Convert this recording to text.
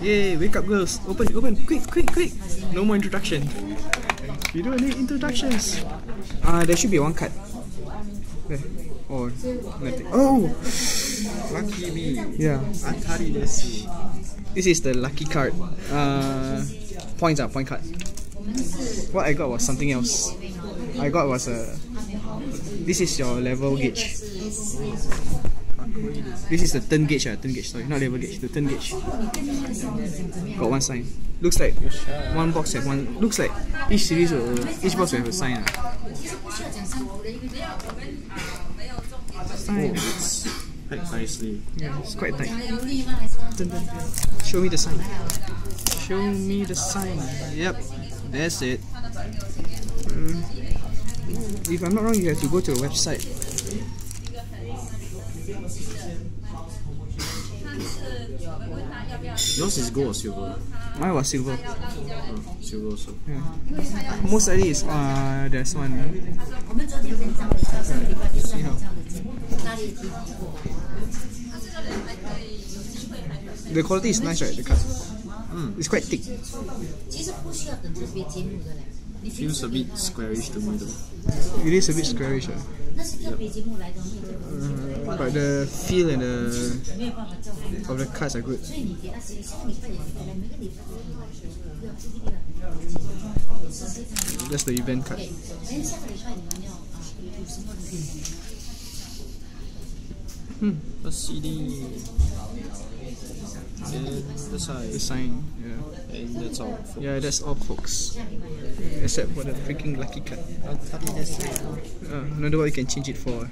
Yay, wake up girls. Open, open, quick, quick, quick. No more introduction. We don't need introductions. Uh, there should be one card. There. Or nothing. Oh! Lucky me. Yeah. Atari desu. This is the lucky card. Uh, points are point card. What I got was something else. I got was a. This is your level gauge. This is the turn gauge, uh, turn gauge. Sorry, not level gauge. The turn gauge. Got one sign. Looks like one box have one. Looks like each series will, each box will have a sign. Uh. Sign. Packed nicely. Yeah, it's quite tight. Dun, dun. Show me the sign. Show me the sign. Yep, that's it. Mm. If I'm not wrong, you have to go to a website. Yours is gold or silver? Mine was silver. Oh, silver also. Yeah. Most likely is uh, there's one. See how. The quality is nice, right? The cut. Mm. It's quite thick. Feels a bit squarish to me though. It is a bit squarish. Uh. Uh, but the feel and the of the cards are good. That's the event card. Hmm. A CD. And the sign. The sign, yeah. And that's all. folks. Yeah, that's all folks. Except for the freaking lucky desu. Uh, another one you can change it for.